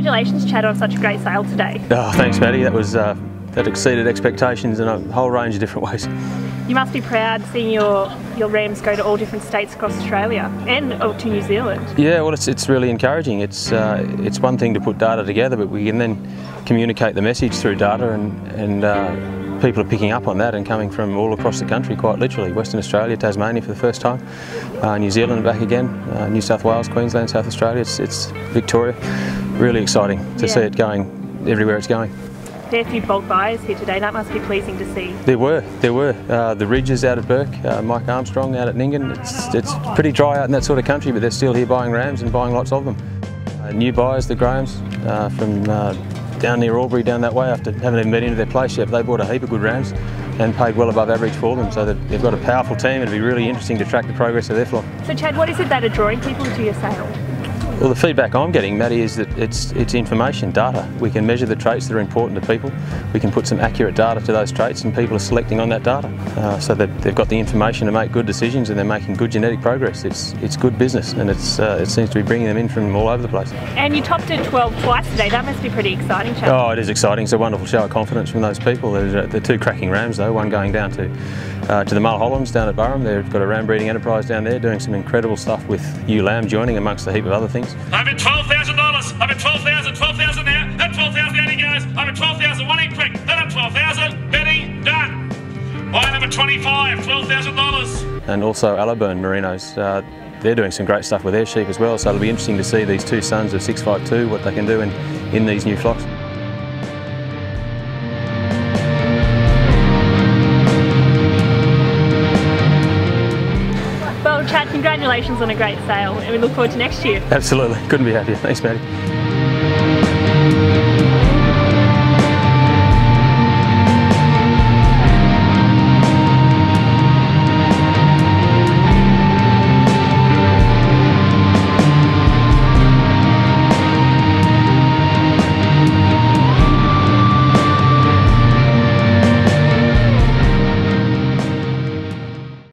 congratulations, Chad, on such a great sale today. Oh, thanks, Maddie. That was uh, that exceeded expectations in a whole range of different ways. You must be proud seeing your, your rams go to all different states across Australia and oh, to New Zealand. Yeah, well, it's, it's really encouraging. It's uh, it's one thing to put data together, but we can then communicate the message through data, and and uh, people are picking up on that and coming from all across the country, quite literally. Western Australia, Tasmania for the first time, uh, New Zealand back again, uh, New South Wales, Queensland, South Australia. It's it's Victoria. Really exciting to Yeah. see it going everywhere it's going. There are a few bulk buyers here today. That must be pleasing to see. There were, there were. Uh, the Ridges out at Bourke, uh, Mike Armstrong out at Nyngan. It's, it's pretty dry out in that sort of country, but they're still here buying rams and buying lots of them. Uh, new buyers, the Grahams, uh, from uh, down near Albury, down that way, after haven't even been into their place yet, but they bought a heap of good rams and paid well above average for them. So they've got a powerful team. It'll be really interesting to track the progress of their flock. So, Chad, what is it that are drawing people to your sale? Well, the feedback I'm getting, Matty, is that it's it's information, data. We can measure the traits that are important to people. We can put some accurate data to those traits, and people are selecting on that data. Uh, so that they've got the information to make good decisions, and they're making good genetic progress. It's it's good business, and it's uh, it seems to be bringing them in from all over the place. And you topped at 12 twice today. That must be pretty exciting, Chad. Oh, it is exciting. It's a wonderful show of confidence from those people. There's uh, the two cracking rams, though. One going down to uh, to the Mulhollands down at Burrum. They've got a ram breeding enterprise down there, doing some incredible stuff with ewe lamb joining, amongst a heap of other things. I'm at twelve thousand dollars. I'm at twelve thousand. Twelve thousand now. That twelve thousand down he goes. I'm at twelve thousand. One in quick. Then I'm twelve thousand. Betty done. Line number twenty-five. Twelve thousand dollars. and also Alaburn Merinos. Uh, they're doing some great stuff with their sheep as well, so it'll be interesting to see these two sons of 652, what they can do in, in these new flocks. Well, Chad, congratulations on a great sale, and we look forward to next year. Absolutely, couldn't be happier. Thanks, Matty.